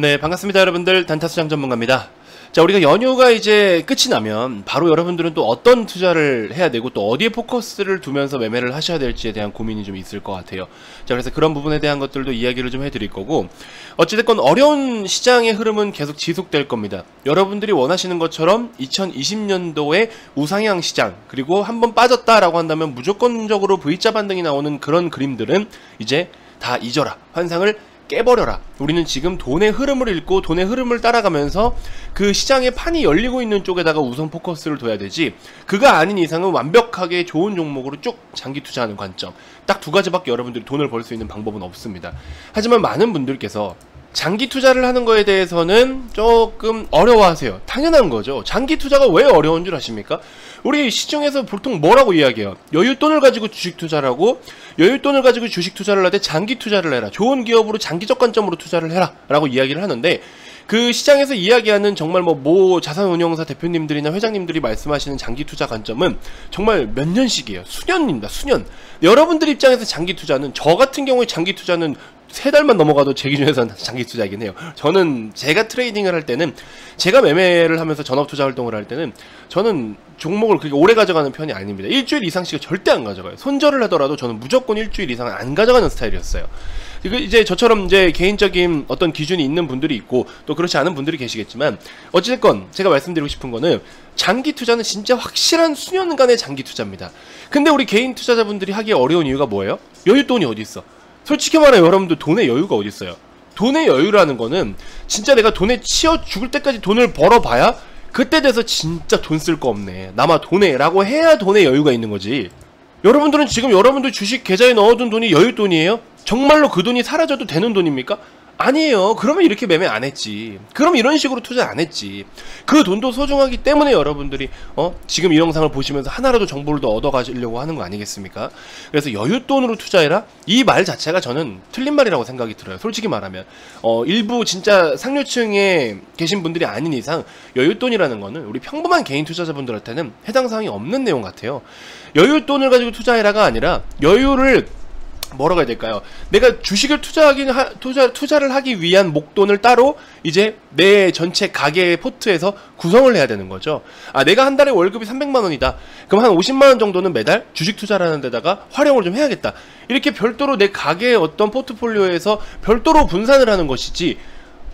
네, 반갑습니다, 여러분들. 단타 수장 전문가입니다. 자, 우리가 연휴가 이제 끝이 나면 바로 여러분들은 또 어떤 투자를 해야 되고 또 어디에 포커스를 두면서 매매를 하셔야 될지에 대한 고민이 좀 있을 것 같아요. 자, 그래서 그런 부분에 대한 것들도 이야기를 좀 해드릴 거고 어찌됐건 어려운 시장의 흐름은 계속 지속될 겁니다. 여러분들이 원하시는 것처럼 2020년도에 우상향 시장 그리고 한번 빠졌다라고 한다면 무조건적으로 V자 반등이 나오는 그런 그림들은 이제 다 잊어라. 환상을 깨버려라. 우리는 지금 돈의 흐름을 읽고 돈의 흐름을 따라가면서 그 시장의 판이 열리고 있는 쪽에다가 우선 포커스를 둬야 되지. 그가 아닌 이상은 완벽하게 좋은 종목으로 쭉 장기 투자하는 관점. 딱 두 가지밖에 여러분들이 돈을 벌 수 있는 방법은 없습니다. 하지만 많은 분들께서 장기 투자를 하는 거에 대해서는 조금 어려워하세요. 당연한 거죠. 장기 투자가 왜 어려운 줄 아십니까? 우리 시중에서 보통 뭐라고 이야기해요? 여윳돈을 가지고 주식 투자를 하고 여윳돈을 가지고 주식 투자를 할 때 장기 투자를 해라. 좋은 기업으로 장기적 관점으로 투자를 해라. 라고 이야기를 하는데 그 시장에서 이야기하는 정말 뭐 모 자산운용사 대표님들이나 회장님들이 말씀하시는 장기 투자 관점은 정말 몇 년씩이에요. 수년입니다. 수년. 여러분들 입장에서 장기 투자는 저 같은 경우에 장기 투자는 세 달만 넘어가도 제 기준에서는 장기 투자이긴 해요. 저는 제가 트레이딩을 할 때는 제가 매매를 하면서 전업 투자 활동을 할 때는 저는 종목을 그렇게 오래 가져가는 편이 아닙니다. 일주일 이상씩은 절대 안 가져가요. 손절을 하더라도 저는 무조건 일주일 이상은 안 가져가는 스타일이었어요. 이제 저처럼 이제 개인적인 어떤 기준이 있는 분들이 있고 또 그렇지 않은 분들이 계시겠지만 어찌됐건 제가 말씀드리고 싶은 거는 장기 투자는 진짜 확실한 수년간의 장기 투자입니다. 근데 우리 개인 투자자분들이 하기 어려운 이유가 뭐예요? 여윳돈이 어디 있어? 솔직히 말해 여러분들 돈의 여유가 어디 있어요? 돈의 여유라는 거는 진짜 내가 돈에 치여 죽을 때까지 돈을 벌어봐야 그때 돼서 진짜 돈 쓸 거 없네. 남아 돈에 라고 해야 돈에 여유가 있는 거지. 여러분들은 지금 여러분들 주식 계좌에 넣어둔 돈이 여윳돈이에요? 정말로 그 돈이 사라져도 되는 돈입니까? 아니에요. 그러면 이렇게 매매 안 했지. 그럼 이런 식으로 투자 안 했지. 그 돈도 소중하기 때문에 여러분들이 어 지금 이 영상을 보시면서 하나라도 정보를 더 얻어가시려고 하는 거 아니겠습니까? 그래서 여윳돈으로 투자해라. 이 말 자체가 저는 틀린 말이라고 생각이 들어요. 솔직히 말하면 어 일부 진짜 상류층에 계신 분들이 아닌 이상 여윳돈이라는 거는 우리 평범한 개인 투자자분들한테는 해당 사항이 없는 내용 같아요. 여윳돈을 가지고 투자해라가 아니라 여유를 뭐라고 해야 될까요? 내가 주식을 투자하긴 하, 투자 투자를 하기 위한 목돈을 따로 이제 내 전체 가게 포트에서 구성을 해야 되는 거죠. 아, 내가 한 달에 월급이 300만 원이다. 그럼 한 50만 원 정도는 매달 주식 투자라는 데다가 활용을 좀 해야겠다. 이렇게 별도로 내 가게의 어떤 포트폴리오에서 별도로 분산을 하는 것이지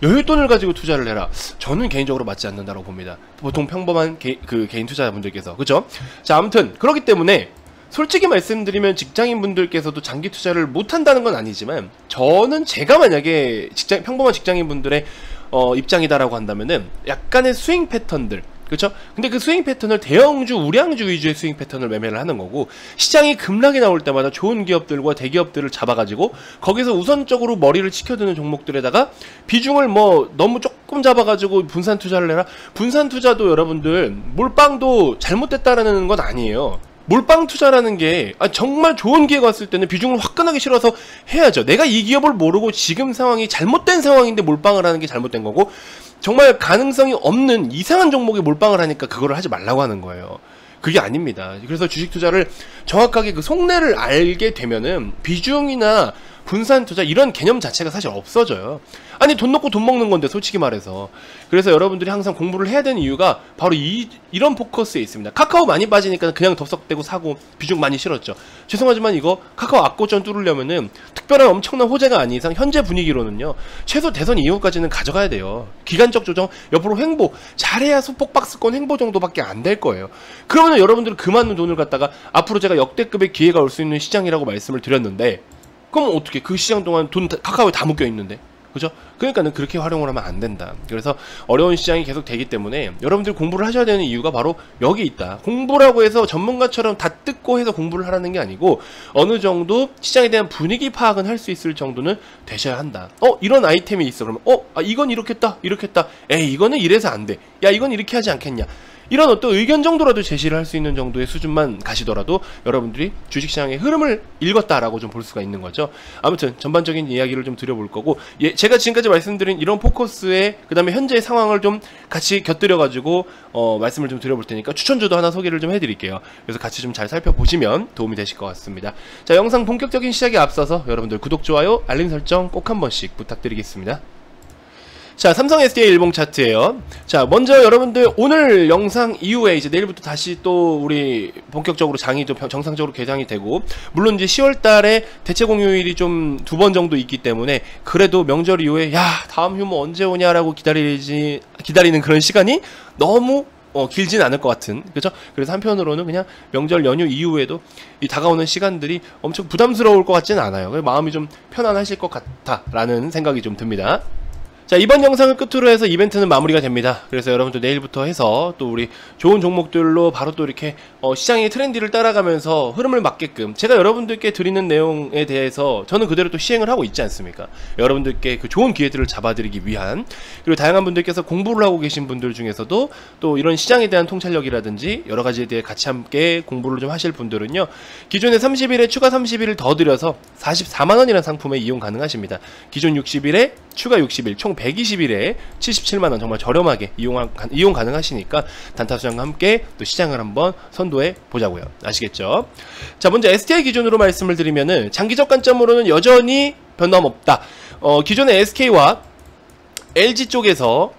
여윳돈을 가지고 투자를 해라. 저는 개인적으로 맞지 않는다고 봅니다. 보통 평범한 개, 그 개인 투자자분들께서 그죠? 자, 아무튼 그렇기 때문에 솔직히 말씀드리면 직장인 분들께서도 장기 투자를 못 한다는 건 아니지만 저는 제가 만약에 직장 평범한 직장인 분들의 어, 입장이다라고 한다면은 약간의 스윙 패턴들 그렇죠? 근데 그 스윙 패턴을 대형주, 우량주 위주의 스윙 패턴을 매매를 하는 거고 시장이 급락이 나올 때마다 좋은 기업들과 대기업들을 잡아가지고 거기서 우선적으로 머리를 치켜드는 종목들에다가 비중을 뭐 너무 조금 잡아가지고 분산 투자를 해라. 분산 투자도 여러분들 몰빵도 잘못됐다라는 건 아니에요. 몰빵 투자라는 게 아, 정말 좋은 기회가 왔을 때는 비중을 화끈하게 실어서 해야죠. 내가 이 기업을 모르고 지금 상황이 잘못된 상황인데 몰빵을 하는 게 잘못된 거고 정말 가능성이 없는 이상한 종목에 몰빵을 하니까 그거를 하지 말라고 하는 거예요. 그게 아닙니다. 그래서 주식 투자를 정확하게 그 속내를 알게 되면은 비중이나 분산 투자 이런 개념 자체가 사실 없어져요. 아니 돈 넣고 돈 먹는 건데 솔직히 말해서 그래서 여러분들이 항상 공부를 해야 되는 이유가 바로 이 이런 포커스에 있습니다. 카카오 많이 빠지니까 그냥 덥석대고 사고 비중 많이 실었죠. 죄송하지만 이거 카카오 악고전 뚫으려면은 특별한 엄청난 호재가 아닌 이상 현재 분위기로는요 최소 대선 이후까지는 가져가야 돼요. 기간적 조정 옆으로 횡보 잘해야 소폭 박스권 횡보 정도밖에 안 될 거예요. 그러면 여러분들은 그 많은 돈을 갖다가 앞으로 제가 역대급의 기회가 올 수 있는 시장이라고 말씀을 드렸는데 그럼 어떻게 그 시장 동안 돈 카카오에 다 묶여 있는데 그죠? 그러니까는 그렇게 활용을 하면 안 된다. 그래서 어려운 시장이 계속 되기 때문에 여러분들 공부를 하셔야 되는 이유가 바로 여기 있다. 공부라고 해서 전문가처럼 다 뜯고 해서 공부를 하라는 게 아니고 어느 정도 시장에 대한 분위기 파악은 할 수 있을 정도는 되셔야 한다. 어, 이런 아이템이 있어. 그러면 어, 아, 이건 이렇게 했다. 이렇게 했다. 에이, 이거는 이래서 안 돼. 야, 이건 이렇게 하지 않겠냐. 이런 어떤 의견 정도라도 제시를 할 수 있는 정도의 수준만 가시더라도 여러분들이 주식시장의 흐름을 읽었다라고 좀 볼 수가 있는 거죠. 아무튼 전반적인 이야기를 좀 드려볼 거고 예, 제가 지금까지 말씀드린 이런 포커스의 그 다음에 현재의 상황을 좀 같이 곁들여 가지고 어, 말씀을 좀 드려볼 테니까 추천주도 하나 소개를 좀 해드릴게요. 그래서 같이 좀 잘 살펴보시면 도움이 되실 것 같습니다. 자 영상 본격적인 시작에 앞서서 여러분들 구독, 좋아요, 알림 설정 꼭 한 번씩 부탁드리겠습니다. 자, 삼성 SDI 일봉 차트예요. 자, 먼저 여러분들 오늘 영상 이후에 이제 내일부터 다시 또 우리 본격적으로 장이 좀 정상적으로 개장이 되고 물론 이제 10월 달에 대체 공휴일이 좀 두 번 정도 있기 때문에 그래도 명절 이후에 야, 다음 휴무 언제 오냐라고 기다리지 기다리는 그런 시간이 너무 어, 길진 않을 것 같은 그죠? 그래서 한편으로는 그냥 명절 연휴 이후에도 이 다가오는 시간들이 엄청 부담스러울 것 같지는 않아요. 마음이 좀 편안하실 것 같다라는 생각이 좀 듭니다. 자 이번 영상을 끝으로 해서 이벤트는 마무리가 됩니다. 그래서 여러분들 내일부터 해서 또 우리 좋은 종목들로 바로 또 이렇게 어, 시장의 트렌드를 따라가면서 흐름을 맞게끔 제가 여러분들께 드리는 내용에 대해서 저는 그대로 또 시행을 하고 있지 않습니까? 여러분들께 그 좋은 기회들을 잡아드리기 위한 그리고 다양한 분들께서 공부를 하고 계신 분들 중에서도 또 이런 시장에 대한 통찰력이라든지 여러 가지에 대해 같이 함께 공부를 좀 하실 분들은요 기존에 30일에 추가 30일을 더 들여서 44만원이라는 상품에 이용 가능하십니다. 기존 60일에 추가 60일 총 120일에 77만 원 정말 저렴하게 이용, 이용 가능하시니까 단타수장과 함께 또 시장을 한번 선도해 보자고요. 아시겠죠? 자 먼저 STI 기준으로 말씀을 드리면은 장기적 관점으로는 여전히 변함 없다. 어, 기존의 SK와 LG 쪽에서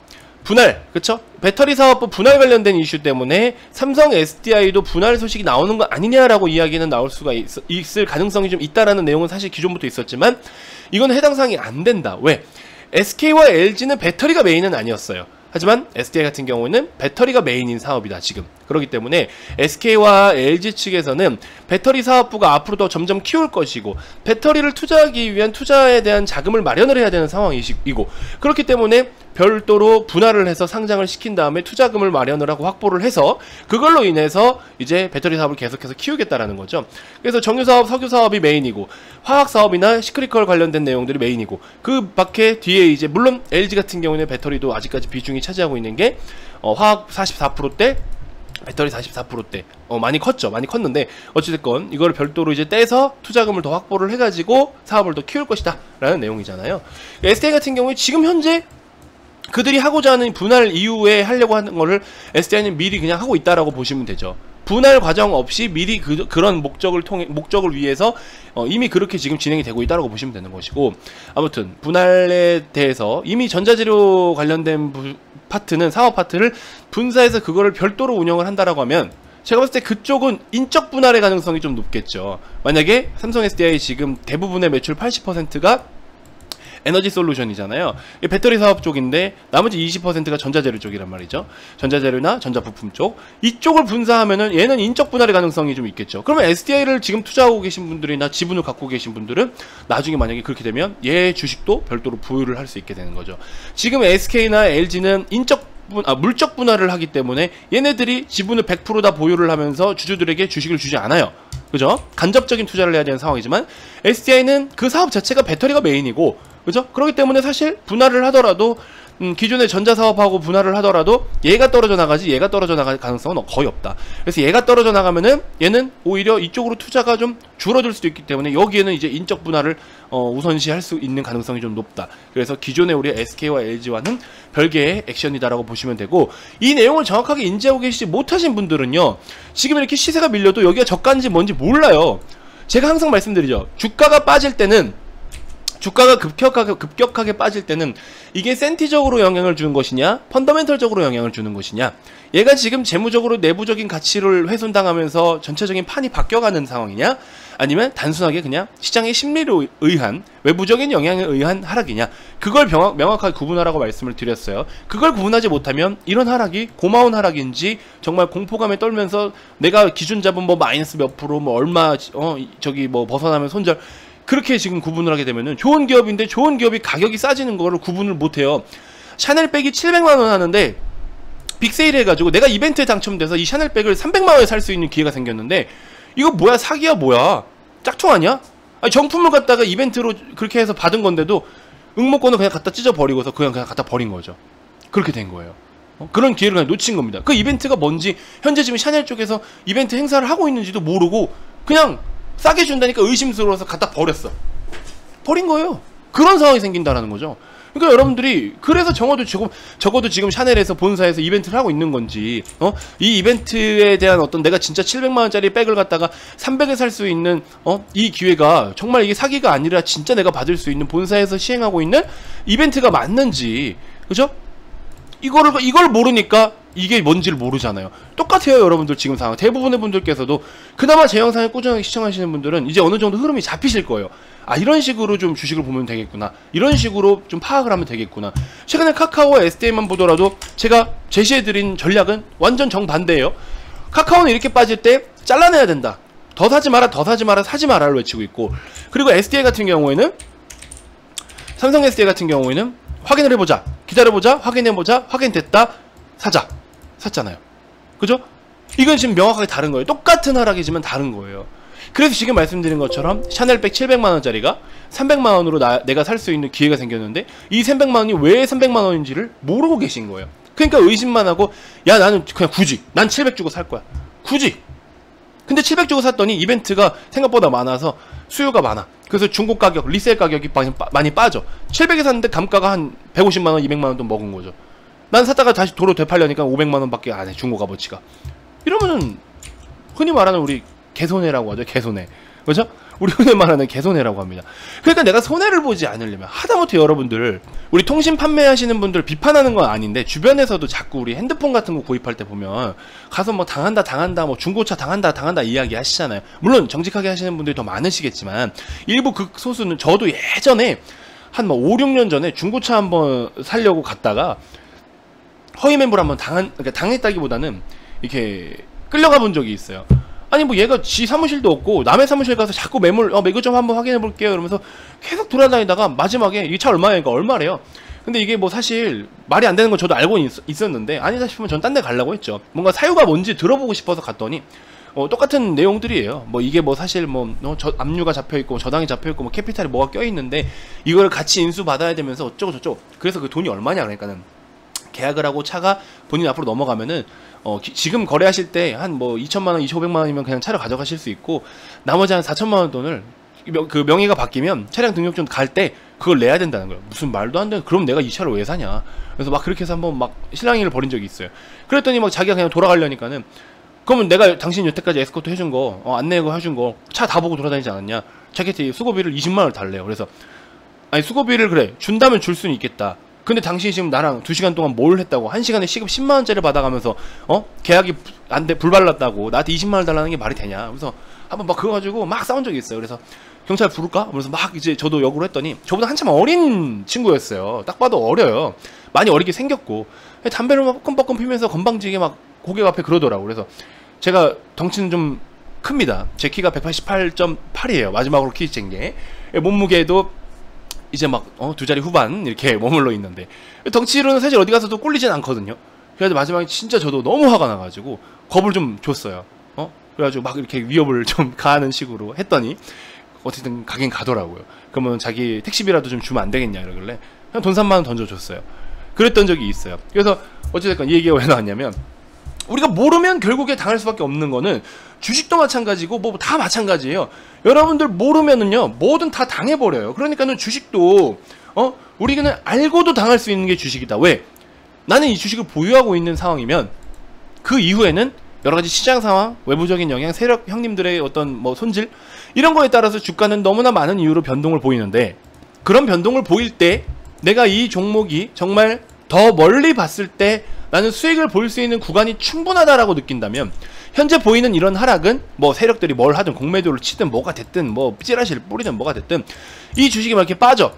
분할 그쵸? 배터리 사업부 분할 관련된 이슈 때문에 삼성 SDI도 분할 소식이 나오는 거 아니냐라고 이야기는 나올 수가 있, 있을 가능성이 좀 있다라는 내용은 사실 기존부터 있었지만 이건 해당 사항이 안 된다. 왜 SK와 LG는 배터리가 메인은 아니었어요. 하지만 SDI 같은 경우는 배터리가 메인인 사업이다 지금 그렇기 때문에 SK와 LG 측에서는 배터리 사업부가 앞으로도 점점 키울 것이고 배터리를 투자하기 위한 투자에 대한 자금을 마련을 해야 되는 상황이고 그렇기 때문에 별도로 분할을 해서 상장을 시킨 다음에 투자금을 마련을 하고 확보를 해서 그걸로 인해서 이제 배터리 사업을 계속해서 키우겠다라는 거죠. 그래서 정유 사업, 석유 사업이 메인이고 화학 사업이나 시크리컬 관련된 내용들이 메인이고 그 밖에 뒤에 이제 물론 LG 같은 경우는 배터리도 아직까지 비중이 차지하고 있는 게 어, 화학 44%대 배터리 44%대 어 많이 컸죠 많이 컸는데 어찌됐건 이걸 별도로 이제 떼서 투자금을 더 확보를 해가지고 사업을 더 키울 것이다 라는 내용이잖아요 SK 같은 경우에 지금 현재 그들이 하고자 하는 분할 이후에 하려고 하는 거를 SDI는 미리 그냥 하고 있다라고 보시면 되죠. 분할 과정 없이 미리 그, 런 목적을 통해 목적을 위해서 어, 이미 그렇게 지금 진행이 되고 있다라고 보시면 되는 것이고 아무튼 분할에 대해서 이미 전자재료 관련된 부, 파트는 사업 파트를 분사해서 그거를 별도로 운영을 한다라고 하면 제가 봤을 때 그쪽은 인적 분할의 가능성이 좀 높겠죠. 만약에 삼성 SDI 지금 대부분의 매출 80%가 에너지 솔루션이잖아요. 배터리 사업 쪽인데 나머지 20%가 전자재료 쪽이란 말이죠. 전자재료나 전자부품 쪽 이쪽을 분사하면은 얘는 인적 분할의 가능성이 좀 있겠죠. 그러면 SDI를 지금 투자하고 계신 분들이나 지분을 갖고 계신 분들은 나중에 만약에 그렇게 되면 얘 주식도 별도로 보유를 할 수 있게 되는 거죠. 지금 SK나 LG는 인적 분, 아, 물적 분할을 하기 때문에 얘네들이 지분을 100%다 보유를 하면서 주주들에게 주식을 주지 않아요. 그죠? 간접적인 투자를 해야 되는 상황이지만 SDI는 그 사업 자체가 배터리가 메인이고 그죠? 그렇기 때문에 사실 분할을 하더라도 음, 기존의 전자 사업하고 분할을 하더라도 얘가 떨어져 나가지 얘가 떨어져 나갈 가능성은 거의 없다. 그래서 얘가 떨어져 나가면은 얘는 오히려 이쪽으로 투자가 좀 줄어들 수도 있기 때문에 여기에는 이제 인적 분할을 어, 우선시할 수 있는 가능성이 좀 높다. 그래서 기존의 우리 SK와 LG와는 별개의 액션이다라고 보시면 되고 이 내용을 정확하게 인지하고 계시지 못하신 분들은요. 지금 이렇게 시세가 밀려도 여기가 저가인지 뭔지 몰라요. 제가 항상 말씀드리죠. 주가가 빠질 때는 주가가 급격하게, 급격하게 빠질 때는 이게 센티적으로 영향을 주는 것이냐, 펀더멘털적으로 영향을 주는 것이냐, 얘가 지금 재무적으로 내부적인 가치를 훼손당하면서 전체적인 판이 바뀌어가는 상황이냐, 아니면 단순하게 그냥 시장의 심리로 의한 외부적인 영향에 의한 하락이냐, 그걸 명확, 명확하게 구분하라고 말씀을 드렸어요. 그걸 구분하지 못하면 이런 하락이 고마운 하락인지 정말 공포감에 떨면서 내가 기준 잡은 뭐 마이너스 몇 프로, 뭐 얼마, 어, 저기 뭐 벗어나면 손절, 그렇게 지금 구분을 하게 되면은 좋은 기업인데 좋은 기업이 가격이 싸지는 거를 구분을 못해요. 샤넬백이 700만 원 하는데 빅세일 해가지고 내가 이벤트에 당첨돼서 이 샤넬백을 300만 원에 살 수 있는 기회가 생겼는데 이거 뭐야 사기야 뭐야 짝퉁 아니야? 아니 정품을 갖다가 이벤트로 그렇게 해서 받은 건데도 응모권을 그냥 갖다 찢어버리고서 그냥 그냥 갖다 버린 거죠. 그렇게 된 거예요. 어? 그런 기회를 그냥 놓친 겁니다. 그 이벤트가 뭔지 현재 지금 샤넬 쪽에서 이벤트 행사를 하고 있는지도 모르고 그냥 싸게 준다니까 의심스러워서 갖다 버렸어. 버린 거예요. 그런 상황이 생긴다라는 거죠. 그러니까 여러분들이 그래서 적어도 지금 적어도 지금 샤넬에서 본사에서 이벤트를 하고 있는 건지 어? 이 이벤트에 대한 어떤 내가 진짜 700만 원짜리 백을 갖다가 300에 살 수 있는 어? 이 기회가 정말 이게 사기가 아니라 진짜 내가 받을 수 있는 본사에서 시행하고 있는 이벤트가 맞는지 그죠? 이거를 이걸 모르니까 이게 뭔지를 모르잖아요. 똑같아요, 여러분들 지금 상황. 대부분의 분들께서도 그나마 제 영상을 꾸준하게 시청하시는 분들은 이제 어느 정도 흐름이 잡히실 거예요. 아 이런 식으로 좀 주식을 보면 되겠구나. 이런 식으로 좀 파악을 하면 되겠구나. 최근에 카카오와 SDA만 보더라도 제가 제시해드린 전략은 완전 정반대예요. 카카오는 이렇게 빠질 때 잘라내야 된다. 더 사지 마라, 더 사지 마라, 사지 마라를 외치고 있고 그리고 SDA 같은 경우에는 삼성 SDA 같은 경우에는 확인을 해보자, 기다려보자, 확인해보자, 확인됐다, 사자, 샀잖아요. 그죠? 이건 지금 명확하게 다른 거예요. 똑같은 하락이지만 다른 거예요. 그래서 지금 말씀드린 것처럼 샤넬백 700만원짜리가 300만원으로 나, 내가 살 수 있는 기회가 생겼는데 이 300만원이 왜 300만원인지를 모르고 계신 거예요. 그러니까 의심만 하고 야 나는 그냥 굳이 난 700 주고 살 거야. 굳이. 근데 700 주고 샀더니 이벤트가 생각보다 많아서 수요가 많아. 그래서 중고 가격, 리셀 가격이 많이, 빠져. 700에 샀는데 감가가 한 150만원, 200만원 돈 먹은 거죠. 난 샀다가 다시 도로 되팔려니까 500만원 밖에 안 해, 중고 값어치가. 이러면은, 흔히 말하는 우리 개손해라고 하죠, 개손해. 그죠? 우리 흔히 말하는 개손해라고 합니다. 그러니까 내가 손해를 보지 않으려면 하다못해 여러분들 우리 통신 판매하시는 분들 비판하는 건 아닌데 주변에서도 자꾸 우리 핸드폰 같은 거 구입할 때 보면 가서 뭐 당한다 당한다 뭐 중고차 당한다 당한다 이야기 하시잖아요. 물론 정직하게 하시는 분들이 더 많으시겠지만 일부 극소수는 저도 예전에 한뭐 5, 6년 전에 중고차 한번 살려고 갔다가 허위 멤버를 한번 당한 그러니까 당했다기보다는 이렇게 끌려가 본 적이 있어요. 아니 뭐 얘가 지 사무실도 없고 남의 사무실 가서 자꾸 매물 어 매거 좀 한번 확인해 볼게요 이러면서 계속 돌아다니다가 마지막에 이 차 얼마니까 얼마래요 근데 이게 뭐 사실 말이 안 되는 건 저도 알고 있, 었는데 아니다 싶으면 전 딴 데 가려고 했죠 뭔가 사유가 뭔지 들어보고 싶어서 갔더니 어, 똑같은 내용들이에요. 뭐 이게 뭐 사실 뭐 어, 저, 압류가 잡혀 있고 저당이 잡혀 있고 뭐 캐피탈이 뭐가 껴 있는데 이걸 같이 인수 받아야 되면서 어쩌고 저쩌고. 그래서 그 돈이 얼마냐 그러니까는 계약을 하고 차가 본인 앞으로 넘어가면은 어, 기, 지금 거래하실 때 한 뭐 2천만 원, 2,500만 원이면 그냥 차를 가져가실 수 있고 나머지 한 4천만 원 돈을 그 명의가 바뀌면 차량 등록증 갈 때 그걸 내야 된다는 거예요. 무슨 말도 안 돼. 그럼 내가 이 차를 왜 사냐. 그래서 막 그렇게 해서 한번 막 실랑이를 벌인 적이 있어요. 그랬더니 막 자기가 그냥 돌아가려니까는 그러면 내가 당신 여태까지 에스코트 해준 거, 어, 안 내고 해준 거, 차 다 보고 돌아다니지 않았냐? 자켓에 수고비를 20만 원을 달래요. 그래서, 아니, 수고비를 그래. 준다면 줄 수는 있겠다. 근데 당신이 지금 나랑 2시간 동안 뭘 했다고? 1시간에 시급 10만원짜리 받아가면서 어? 계약이 안 돼, 불발랐다고. 나한테 20만원 달라는 게 말이 되냐? 그래서 한번 막 그거 가지고 막 싸운 적이 있어요. 그래서 경찰 부를까? 그래서 막 이제 저도 역으로 했더니 저보다 한참 어린 친구였어요. 딱 봐도 어려요. 많이 어리게 생겼고. 담배를 막 뻐끔뻐끔 피면서 건방지게 막 고객 앞에 그러더라고. 그래서 제가 덩치는 좀 큽니다. 제 키가 188.8이에요. 마지막으로 키 잰 게. 몸무게도 이제 막, 어, 두 자리 후반 이렇게 머물러 있는데 덩치로는 사실 어디 가서도 꿀리진 않거든요. 그래서 마지막에 진짜 저도 너무 화가 나가지고 겁을 좀 줬어요. 어? 그래가지고 막 이렇게 위협을 좀 가하는 식으로 했더니 어쨌든 가긴 가더라고요. 그러면 자기 택시비라도 좀 주면 안 되겠냐 이러길래 그냥 돈 3만 원 던져줬어요. 그랬던 적이 있어요. 그래서 어쨌든 이 얘기가 왜 나왔냐면 우리가 모르면 결국에 당할 수밖에 없는 거는 주식도 마찬가지고 뭐 다 마찬가지예요. 여러분들 모르면은요 뭐든 다 당해버려요. 그러니까는 주식도 어 우리는 알고도 당할 수 있는 게 주식이다. 왜? 나는 이 주식을 보유하고 있는 상황이면 그 이후에는 여러 가지 시장 상황, 외부적인 영향, 세력 형님들의 어떤 뭐 손질 이런 거에 따라서 주가는 너무나 많은 이유로 변동을 보이는데 그런 변동을 보일 때 내가 이 종목이 정말 더 멀리 봤을 때 나는 수익을 볼 수 있는 구간이 충분하다라고 느낀다면 현재 보이는 이런 하락은 뭐 세력들이 뭘 하든 공매도를 치든 뭐가 됐든 뭐 찌라시를 뿌리든 뭐가 됐든 이 주식이 막 이렇게 빠져.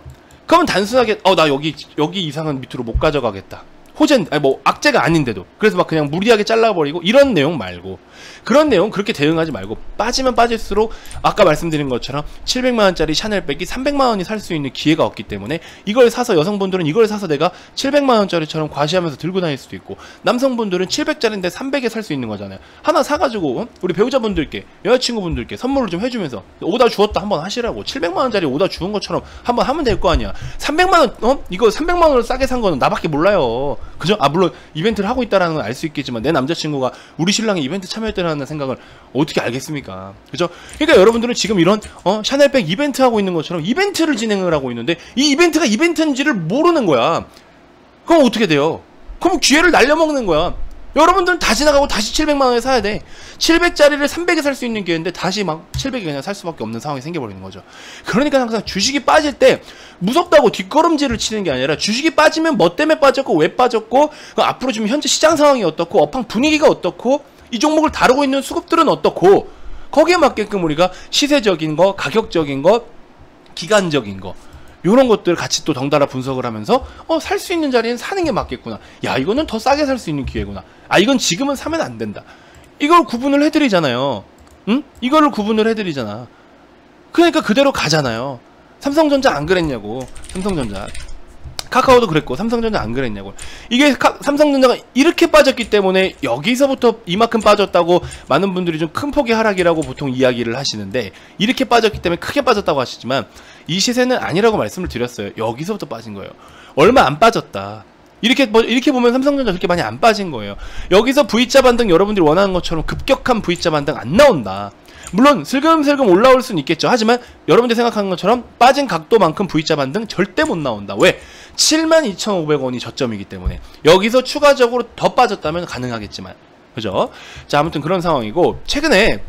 그러면 단순하게 어 나 여기 여기 이상은 밑으로 못 가져가겠다. 호젠 아니 뭐 악재가 아닌데도. 그래서 막 그냥 무리하게 잘라버리고 이런 내용 말고 그런 내용 그렇게 대응하지 말고 빠지면 빠질수록 아까 말씀드린 것처럼 700만 원짜리 샤넬백이 300만 원이 살 수 있는 기회가 없기 때문에 이걸 사서 여성분들은 이걸 사서 내가 700만 원짜리처럼 과시하면서 들고 다닐 수도 있고 남성분들은 700짜리인데 300에 살 수 있는 거잖아요. 하나 사가지고 어? 우리 배우자분들께 여자친구분들께 선물을 좀 해주면서 오다 주었다 한번 하시라고 700만 원짜리 오다 주은 것처럼 한번 하면 될 거 아니야. 300만 원 어? 이거 300만 원을 싸게 산 거는 나밖에 몰라요. 그죠? 아 물론 이벤트를 하고 있다라는 건 알 수 있겠지만 내 남자친구가 우리 신랑이 이벤트 참여했다 는 생각을 어떻게 알겠습니까? 그죠? 그러니까 여러분들은 지금 이런 어 샤넬백 이벤트 하고 있는 것처럼 이벤트를 진행을 하고 있는데 이 이벤트가 이벤트인지를 모르는 거야. 그럼 어떻게 돼요? 그럼 기회를 날려먹는 거야. 여러분들은 다 지나가고 다시 700만 원에 사야 돼. 700짜리를 300에 살 수 있는 기회인데 다시 막 700에 그냥 살 수밖에 없는 상황이 생겨버리는 거죠. 그러니까 항상 주식이 빠질 때 무섭다고 뒷걸음질을 치는 게 아니라 주식이 빠지면 뭐 때문에 빠졌고 왜 빠졌고 그 앞으로 지금 현재 시장 상황이 어떻고 업황 분위기가 어떻고 이 종목을 다루고 있는 수급들은 어떻고 거기에 맞게끔 우리가 시세적인 거, 가격적인 거, 기간적인 거 요런 것들 같이 또 덩달아 분석을 하면서 어 살 수 있는 자리는 사는 게 맞겠구나. 야 이거는 더 싸게 살 수 있는 기회구나. 아 이건 지금은 사면 안 된다. 이걸 구분을 해드리잖아요. 응? 이거를 구분을 해드리잖아. 그러니까 그대로 가잖아요. 삼성전자 안 그랬냐고. 삼성전자. 카카오도 그랬고 삼성전자 안 그랬냐고. 이게 카, 삼성전자가 이렇게 빠졌기 때문에 여기서부터 이만큼 빠졌다고 많은 분들이 좀 큰 폭의 하락이라고 보통 이야기를 하시는데 이렇게 빠졌기 때문에 크게 빠졌다고 하시지만 이 시세는 아니라고 말씀을 드렸어요. 여기서부터 빠진 거예요. 얼마 안 빠졌다. 이렇게 뭐 이렇게 보면 삼성전자 그렇게 많이 안 빠진 거예요. 여기서 V자 반등 여러분들이 원하는 것처럼 급격한 V자 반등 안 나온다. 물론 슬금슬금 올라올 수는 있겠죠. 하지만 여러분들이 생각하는 것처럼 빠진 각도만큼 V자 반등 절대 못 나온다. 왜? 72,500원이 저점이기 때문에 여기서 추가적으로 더 빠졌다면 가능하겠지만 그죠? 자 아무튼 그런 상황이고 최근에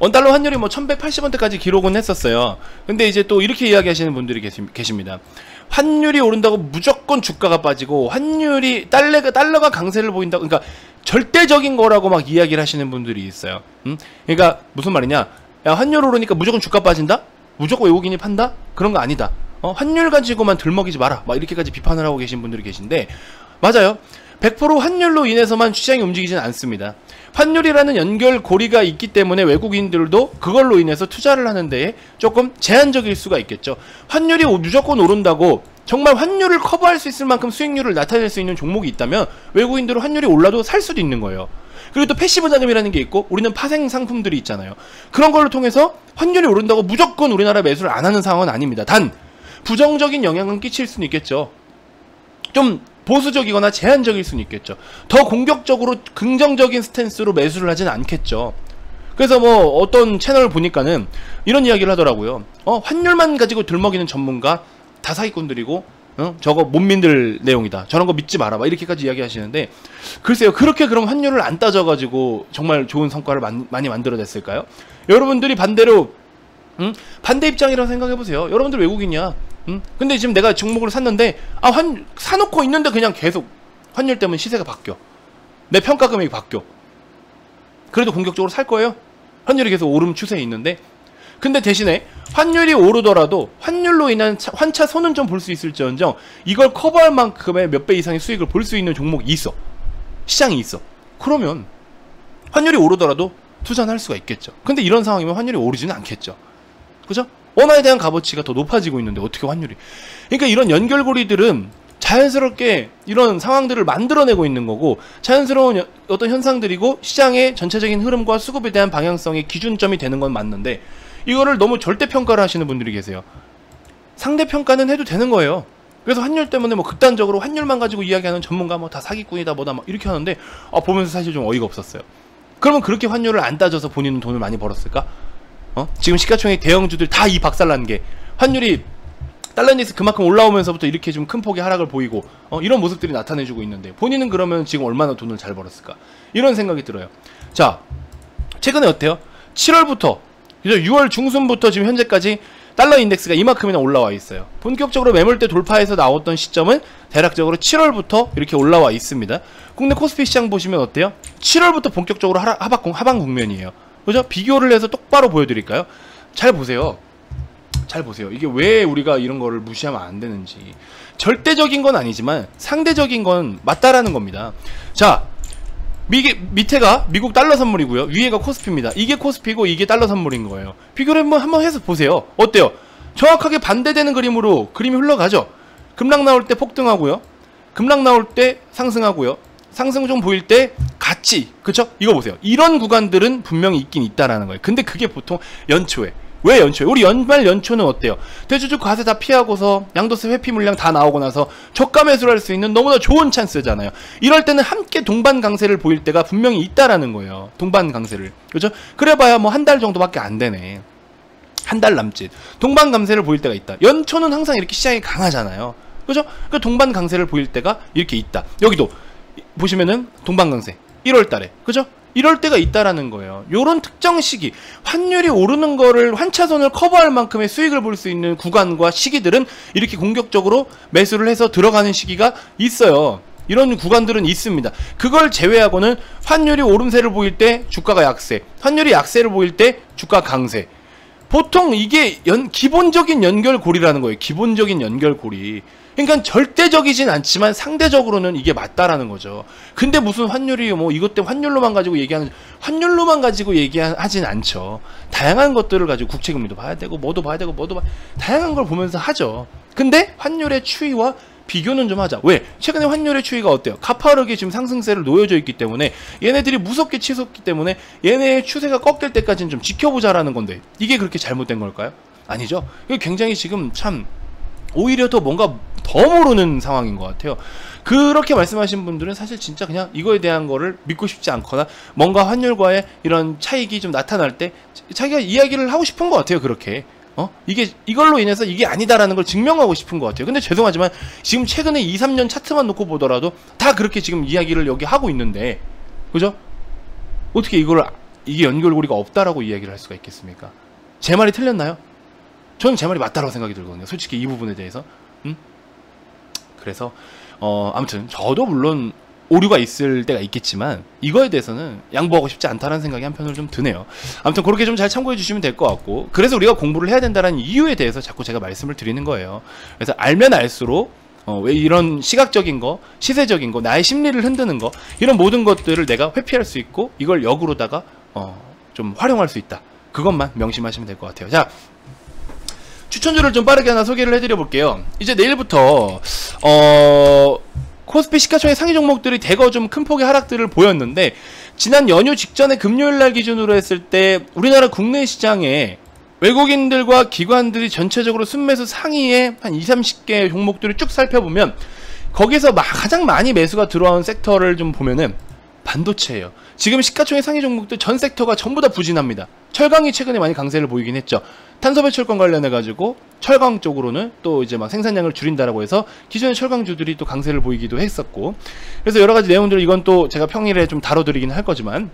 원달러 환율이 뭐 1180원대까지 기록은 했었어요. 근데 이제 또 이렇게 이야기하시는 분들이 계십니다. 환율이 오른다고 무조건 주가가 빠지고 환율이 달러가 달러가 강세를 보인다고 그러니까 절대적인 거라고 막 이야기를 하시는 분들이 있어요. 음? 그러니까 무슨 말이냐? 야, 환율 오르니까 무조건 주가 빠진다? 무조건 외국인이 판다? 그런 거 아니다. 어, 환율 가지고만 들먹이지 마라. 막 이렇게까지 비판을 하고 계신 분들이 계신데 맞아요. 100% 환율로 인해서만 시장이 움직이지는 않습니다. 환율이라는 연결고리가 있기 때문에 외국인들도 그걸로 인해서 투자를 하는데 조금 제한적일 수가 있겠죠. 환율이 무조건 오른다고 정말 환율을 커버할 수 있을 만큼 수익률을 나타낼 수 있는 종목이 있다면 외국인들은 환율이 올라도 살 수도 있는 거예요. 그리고 또 패시브 자금이라는 게 있고 우리는 파생 상품들이 있잖아요. 그런 걸로 통해서 환율이 오른다고 무조건 우리나라 매수를 안 하는 상황은 아닙니다. 단 부정적인 영향은 끼칠 수는 있겠죠. 좀 보수적이거나 제한적일 수는 있겠죠. 더 공격적으로 긍정적인 스탠스로 매수를 하진 않겠죠. 그래서 뭐 어떤 채널을 보니까는 이런 이야기를 하더라고요. 어, 환율만 가지고 들먹이는 전문가 다 사기꾼들이고 어? 저거 못민들 내용이다. 저런 거 믿지 마라. 막 이렇게까지 이야기하시는데 글쎄요. 그렇게 그럼 환율을 안 따져가지고 정말 좋은 성과를 많이, 많이 만들어냈을까요? 여러분들이 반대로 응? 반대 입장이라고 생각해 보세요. 여러분들 외국인이야. 응? 근데 지금 내가 종목을 샀는데 아 환 사놓고 있는데 그냥 계속 환율 때문에 시세가 바뀌어. 내 평가 금액이 바뀌어. 그래도 공격적으로 살 거예요? 환율이 계속 오름 추세에 있는데 근데 대신에 환율이 오르더라도 환율로 인한 차, 환차 손은 좀 볼 수 있을지언정 이걸 커버할 만큼의 몇 배 이상의 수익을 볼 수 있는 종목이 있어. 시장이 있어. 그러면 환율이 오르더라도 투자는 할 수가 있겠죠. 근데 이런 상황이면 환율이 오르지는 않겠죠. 그죠? 원화에 대한 값어치가 더 높아지고 있는데 어떻게 환율이? 그러니까 이런 연결고리들은 자연스럽게 이런 상황들을 만들어내고 있는 거고 자연스러운 어떤 현상들이고 시장의 전체적인 흐름과 수급에 대한 방향성의 기준점이 되는 건 맞는데 이거를 너무 절대평가를 하시는 분들이 계세요. 상대평가는 해도 되는 거예요. 그래서 환율 때문에 뭐 극단적으로 환율만 가지고 이야기하는 전문가 뭐 다 사기꾼이다 뭐다 막 이렇게 하는데 아 보면서 사실 좀 어이가 없었어요. 그러면 그렇게 환율을 안 따져서 본인은 돈을 많이 벌었을까? 어? 지금 시가총액 대형주들 다 이 박살난 게 환율이 달러 인덱스 그만큼 올라오면서부터 이렇게 좀 큰 폭의 하락을 보이고 어, 이런 모습들이 나타내주고 있는데 본인은 그러면 지금 얼마나 돈을 잘 벌었을까 이런 생각이 들어요. 자 최근에 어때요? 7월부터 그죠? 6월 중순부터 지금 현재까지 달러 인덱스가 이만큼이나 올라와 있어요. 본격적으로 매물대 돌파해서 나왔던 시점은 대략적으로 7월부터 이렇게 올라와 있습니다. 국내 코스피 시장 보시면 어때요? 7월부터 본격적으로 하락, 하방, 하방 국면이에요. 그죠? 비교를 해서 똑바로 보여드릴까요? 잘 보세요. 잘 보세요. 이게 왜 우리가 이런 거를 무시하면 안 되는지. 절대적인 건 아니지만 상대적인 건 맞다라는 겁니다. 자, 미, 밑에가 미국 달러 선물이고요. 위에가 코스피입니다. 이게 코스피고 이게 달러 선물인 거예요. 비교를 한번, 한번 해서 보세요. 어때요? 정확하게 반대되는 그림으로 그림이 흘러가죠. 급락 나올 때 폭등하고요. 급락 나올 때 상승하고요. 상승 좀 보일 때 같이 그쵸? 이거 보세요. 이런 구간들은 분명히 있긴 있다라는 거예요. 근데 그게 보통 연초에 왜 연초에? 우리 연말 연초는 어때요? 대주주 과세 다 피하고서 양도세 회피 물량 다 나오고 나서 저가 매수를 할 수 있는 너무나 좋은 찬스잖아요. 이럴 때는 함께 동반 강세를 보일 때가 분명히 있다라는 거예요. 동반 강세를. 그죠? 그래봐야 뭐 한 달 정도밖에 안 되네. 한 달 남짓. 동반 강세를 보일 때가 있다. 연초는 항상 이렇게 시장이 강하잖아요. 그죠? 그 동반 강세를 보일 때가 이렇게 있다. 여기도 보시면은 동방강세 1월 달에 그죠? 이럴 때가 있다라는 거예요. 요런 특정 시기, 환율이 오르는 거를 환차선을 커버할 만큼의 수익을 볼 수 있는 구간과 시기들은 이렇게 공격적으로 매수를 해서 들어가는 시기가 있어요. 이런 구간들은 있습니다. 그걸 제외하고는 환율이 오름세를 보일 때 주가가 약세, 환율이 약세를 보일 때 주가 강세. 보통 이게 연, 기본적인 연결고리라는 거예요. 기본적인 연결고리. 그러니까 절대적이진 않지만 상대적으로는 이게 맞다라는 거죠. 근데 무슨 환율이 뭐 이것 때문에 환율로만 가지고 얘기하는 환율로만 가지고 얘기하진 않죠. 다양한 것들을 가지고 국채금리도 봐야 되고 뭐도 봐야 되고 뭐도 봐 다양한 걸 보면서 하죠. 근데 환율의 추이와 비교는 좀 하자. 왜? 최근에 환율의 추이가 어때요? 가파르게 지금 상승세를 놓여져 있기 때문에 얘네들이 무섭게 치솟기 때문에 얘네의 추세가 꺾일 때까지는 좀 지켜보자라는 건데 이게 그렇게 잘못된 걸까요? 아니죠. 이게 굉장히 지금 참 오히려 더 뭔가 더 모르는 상황인 것 같아요. 그렇게 말씀하신 분들은 사실 진짜 그냥 이거에 대한 거를 믿고 싶지 않거나 뭔가 환율과의 이런 차익이 좀 나타날 때 자기가 이야기를 하고 싶은 것 같아요. 그렇게. 어? 이게 이걸로 인해서 이게 아니다라는 걸 증명하고 싶은 것 같아요. 근데 죄송하지만 지금 최근에 2, 3년 차트만 놓고 보더라도 다 그렇게 지금 이야기를 여기 하고 있는데 그죠? 어떻게 이걸 이게 연결고리가 없다라고 이야기를 할 수가 있겠습니까? 제 말이 틀렸나요? 저는 제 말이 맞다라고 생각이 들거든요. 솔직히 이 부분에 대해서. 음? 그래서 어 아무튼 저도 물론 오류가 있을 때가 있겠지만 이거에 대해서는 양보하고 싶지 않다는 생각이 한편으로 좀 드네요. 아무튼 그렇게 좀 잘 참고해 주시면 될 것 같고 그래서 우리가 공부를 해야 된다는 이유에 대해서 자꾸 제가 말씀을 드리는 거예요. 그래서 알면 알수록 어, 왜 이런 시각적인 거, 시세적인 거, 나의 심리를 흔드는 거 이런 모든 것들을 내가 회피할 수 있고 이걸 역으로다가 어, 좀 활용할 수 있다. 그것만 명심하시면 될 것 같아요. 자, 추천주를 좀 빠르게 하나 소개를 해드려 볼게요. 이제 내일부터 어 코스피 시가총액 상위 종목들이 대거 좀 큰 폭의 하락들을 보였는데 지난 연휴 직전에 금요일 날 기준으로 했을 때 우리나라 국내 시장에 외국인들과 기관들이 전체적으로 순매수 상위에 한 2, 30개 종목들을 쭉 살펴보면 거기서 가장 많이 매수가 들어온 섹터를 좀 보면은 반도체예요. 지금 시가총액 상위 종목들 전 섹터가 전부 다 부진합니다. 철강이 최근에 많이 강세를 보이긴 했죠. 탄소 배출권 관련해 가지고 철강 쪽으로는 또 이제 막 생산량을 줄인다라고 해서 기존의 철강주들이 또 강세를 보이기도 했었고 그래서 여러 가지 내용들 이건 또 제가 평일에 좀 다뤄드리긴 할 거지만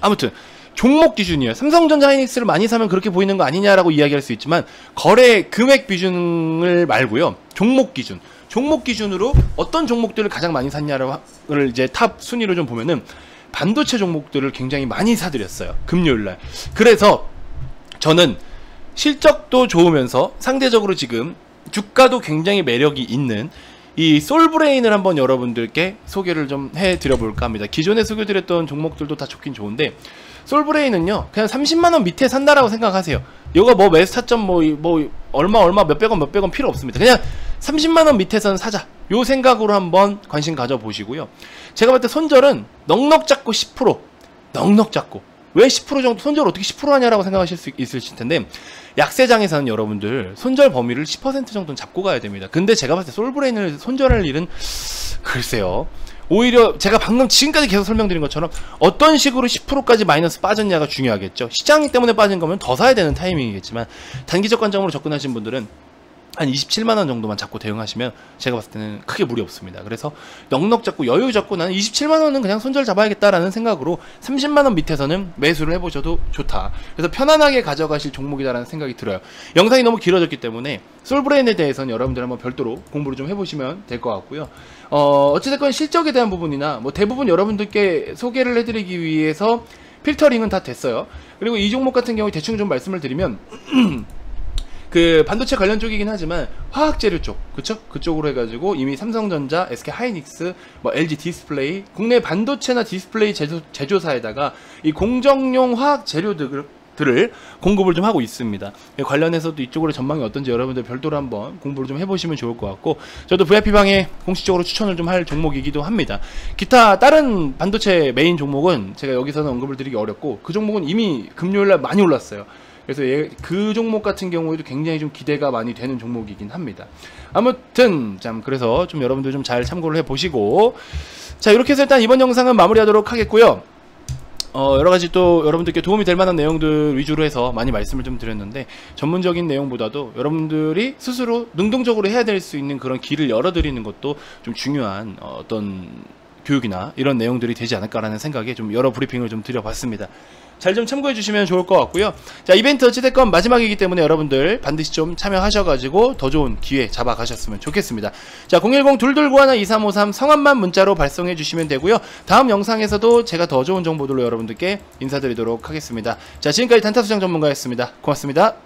아무튼 종목 기준이에요. 삼성전자 하이닉스를 많이 사면 그렇게 보이는 거 아니냐라고 이야기할 수 있지만 거래 금액 비중을 말고요. 종목 기준. 종목 기준으로 어떤 종목들을 가장 많이 샀냐를 이제 top 순위로 좀 보면은 반도체 종목들을 굉장히 많이 사드렸어요. 금요일 날. 그래서 저는 실적도 좋으면서 상대적으로 지금 주가도 굉장히 매력이 있는 이 솔브레인을 한번 여러분들께 소개를 좀 해드려 볼까 합니다. 기존에 소개드렸던 종목들도 다 좋긴 좋은데 솔브레인은요 그냥 30만원 밑에 산다라고 생각하세요. 이거 뭐 매수 타점 뭐, 뭐 얼마 얼마 몇백원 몇백원 필요 없습니다. 그냥 30만원 밑에서는 사자. 요 생각으로 한번 관심 가져보시고요. 제가 볼 때 손절은 넉넉 잡고 10% 넉넉 잡고 왜 10% 정도 손절 어떻게 10% 하냐라고 생각하실 수 있으실 텐데 약세장에서는 여러분들 손절 범위를 10% 정도는 잡고 가야 됩니다. 근데 제가 봤을 때 솔브레인을 손절할 일은 글쎄요. 오히려 제가 방금 지금까지 계속 설명드린 것처럼 어떤 식으로 10%까지 마이너스 빠졌냐가 중요하겠죠. 시장 때문에 빠진 거면 더 사야 되는 타이밍이겠지만 단기적 관점으로 접근하신 분들은 한 27만 원 정도만 잡고 대응하시면 제가 봤을 때는 크게 무리 없습니다. 그래서 넉넉 잡고 여유 잡고 나는 27만 원은 그냥 손절 잡아야겠다라는 생각으로 30만 원 밑에서는 매수를 해보셔도 좋다. 그래서 편안하게 가져가실 종목이다라는 생각이 들어요. 영상이 너무 길어졌기 때문에 솔브레인에 대해서는 여러분들 한번 별도로 공부를 좀 해보시면 될 것 같고요. 어, 어찌됐건 실적에 대한 부분이나 뭐 대부분 여러분들께 소개를 해드리기 위해서 필터링은 다 됐어요. 그리고 이 종목 같은 경우에 대충 좀 말씀을 드리면 그 반도체 관련 쪽이긴 하지만 화학 재료 쪽, 그쵸? 그쪽으로 해가지고 이미 삼성전자, SK 하이닉스, 뭐 LG 디스플레이, 국내 반도체나 디스플레이 제조, 제조사에다가 이 공정용 화학 재료들 들을 공급을 좀 하고 있습니다. 관련해서도 이쪽으로 전망이 어떤지 여러분들 별도로 한번 공부를 좀 해보시면 좋을 것 같고 저도 VIP방에 공식적으로 추천을 좀 할 종목이기도 합니다. 기타 다른 반도체 메인 종목은 제가 여기서는 언급을 드리기 어렵고 그 종목은 이미 금요일날 많이 올랐어요. 그래서 얘, 그 종목 같은 경우에도 굉장히 좀 기대가 많이 되는 종목이긴 합니다. 아무튼 참 그래서 좀 여러분들 좀 잘 참고를 해 보시고 자 이렇게 해서 일단 이번 영상은 마무리하도록 하겠고요. 어, 여러 가지 또 여러분들께 도움이 될 만한 내용들 위주로 해서 많이 말씀을 좀 드렸는데 전문적인 내용보다도 여러분들이 스스로 능동적으로 해야 될 수 있는 그런 길을 열어드리는 것도 좀 중요한 어, 어떤 교육이나 이런 내용들이 되지 않을까라는 생각에 좀 여러 브리핑을 좀 드려봤습니다. 잘 좀 참고해 주시면 좋을 것 같고요. 자, 이벤트 어찌됐건 마지막이기 때문에 여러분들 반드시 좀 참여하셔가지고 더 좋은 기회 잡아 가셨으면 좋겠습니다. 자, 010-2291-2353 성함만 문자로 발송해 주시면 되고요. 다음 영상에서도 제가 더 좋은 정보들로 여러분들께 인사드리도록 하겠습니다. 자, 지금까지 단타수장 전문가였습니다. 고맙습니다.